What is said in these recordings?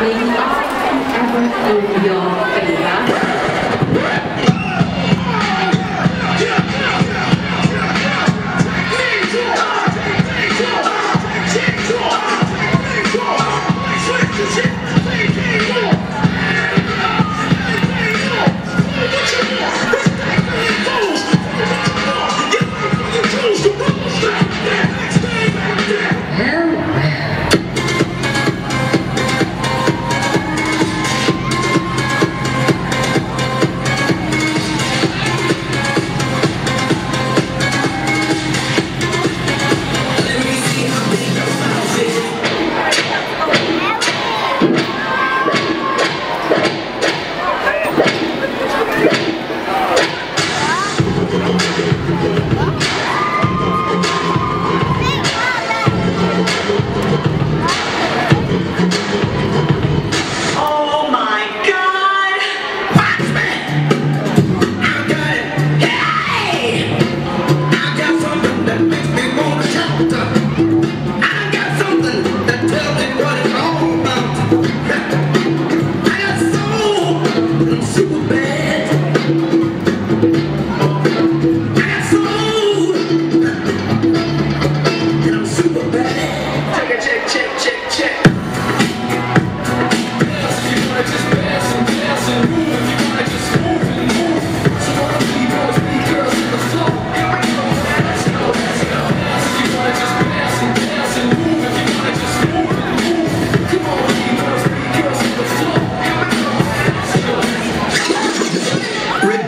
May God ever in your.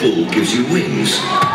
bull gives you wings.